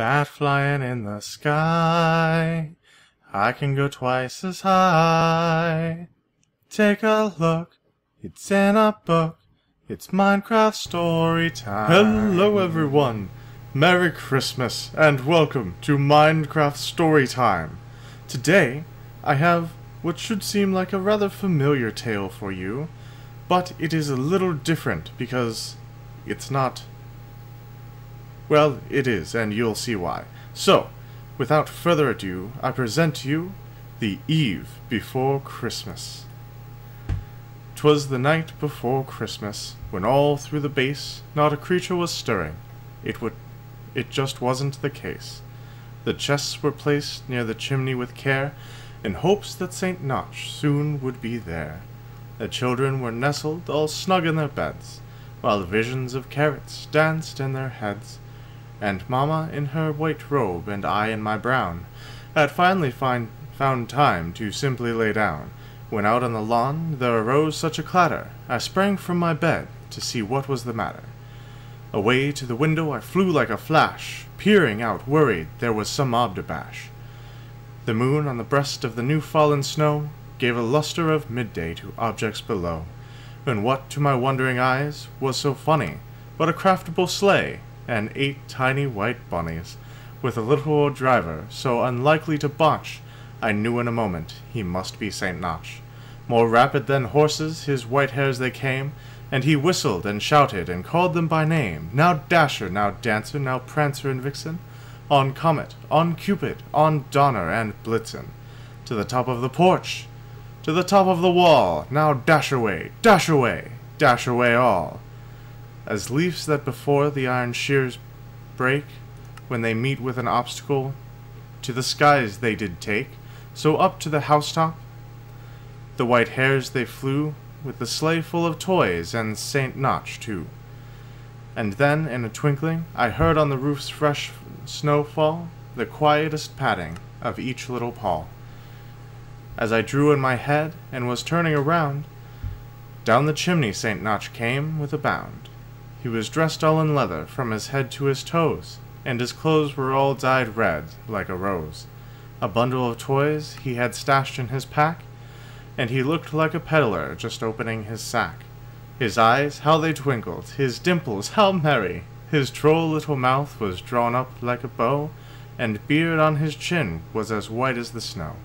bat flying in the sky. I can go twice as high. Take a look, it's in a book. It's Minecraft story time. Hello, everyone. Merry Christmas and welcome to Minecraft story time. Today, I have what should seem like a rather familiar tale for you, but it is a little different because it's not. Well, it is, and you'll see why. So, without further ado, I present to you The Eve Before Christmas. 'Twas the night before Christmas, when all through the base not a creature was stirring. It would, it just wasn't the case. The chests were placed near the chimney with care, in hopes that St. Notch soon would be there. The children were nestled all snug in their beds, while visions of carrots danced in their heads. And Mamma in her white robe and I in my brown had finally find, found time to simply lay down. When out on the lawn there arose such a clatter, I sprang from my bed to see what was the matter. Away to the window I flew like a flash, peering out worried there was some mob to bash. The moon on the breast of the new fallen snow gave a luster of midday to objects below, and what to my wondering eyes was so funny but a craftable sleigh and eight tiny white bunnies, with a little driver so unlikely to botch, I knew in a moment he must be St. Notch. More rapid than horses, his white hares they came, and he whistled and shouted and called them by name. Now Dasher, now Dancer, now Prancer and Vixen, on Comet, on Cupid, on Donner and Blitzen, to the top of the porch, to the top of the wall, now dash away, dash away, dash away all. As leaves that before the iron shears break, when they meet with an obstacle, to the skies they did take, so up to the housetop, the white hares they flew, with the sleigh full of toys, and St. Notch too. And then, in a twinkling, I heard on the roof's fresh snow fall the quietest patting of each little paw. As I drew in my head and was turning around, down the chimney St. Notch came with a bound. He was dressed all in leather from his head to his toes, and his clothes were all dyed red like a rose. A bundle of toys he had stashed in his pack, and he looked like a peddler just opening his sack. His eyes, how they twinkled, his dimples, how merry! His droll little mouth was drawn up like a bow, and beard on his chin was as white as the snow.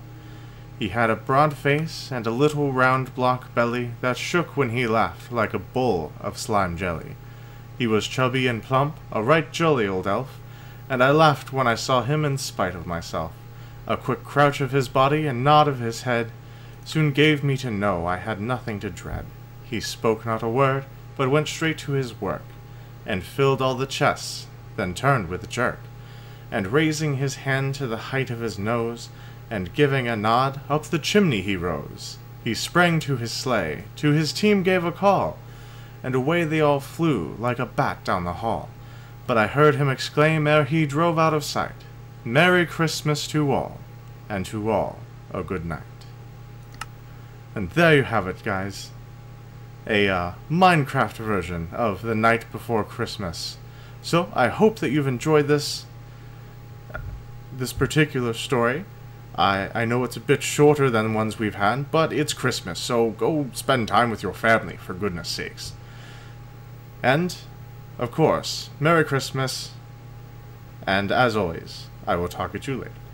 He had a broad face and a little round block belly that shook when he laughed like a bowl of slime jelly. He was chubby and plump, a right jolly old elf, and I laughed when I saw him in spite of myself. A quick crouch of his body and nod of his head soon gave me to know I had nothing to dread. He spoke not a word, but went straight to his work, and filled all the chests, then turned with a jerk, and raising his hand to the height of his nose, and giving a nod, up the chimney he rose. He sprang to his sleigh, to his team gave a call, and away they all flew like a bat down the hall. But I heard him exclaim ere he drove out of sight, Merry Christmas to all, and to all a good night. And there you have it, guys. A uh, Minecraft version of The Night Before Christmas. So I hope that you've enjoyed this this particular story. I, I know it's a bit shorter than ones we've had, but it's Christmas, so go spend time with your family, for goodness sakes. And, of course, Merry Christmas, and as always, I will talk at you later.